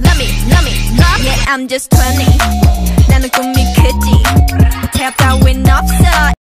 Love me, love me, love me. Yeah, I'm just 20 나는 꿈이 크지. 태엽 따윈 없어.